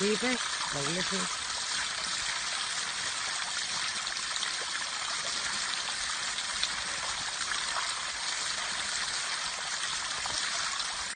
Weaver, The weird?